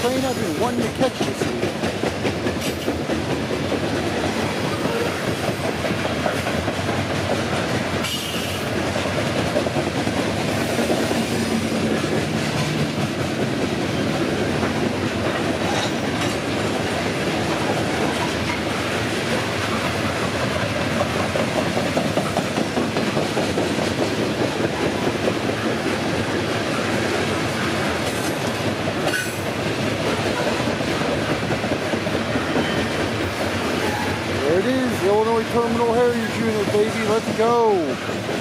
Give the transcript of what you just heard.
train everyone to catch this week. Illinois Terminal Heritage Unit, baby. Let's go.